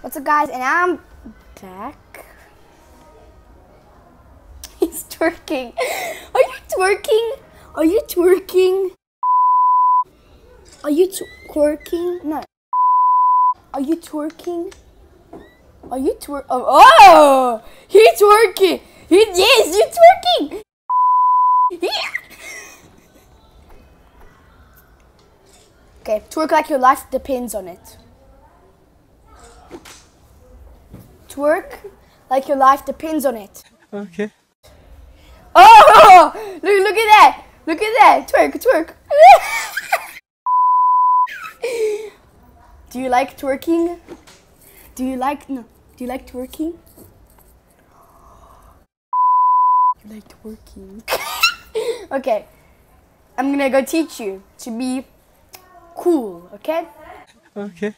What's up, guys? And I'm back. He's twerking. Are you twerking? Are you twerking? Are you twerking? No. Are you twerking? Are you twerk? Oh, oh, he's twerking. Okay, twerk like your life depends on it. Twerk like your life depends on it. Okay. Oh, look, look at that. Look at that. Twerk, twerk. Do you like twerking? Do you like, no. Do you like twerking? You like twerking. okay. I'm gonna go teach you to be cool, okay? Okay.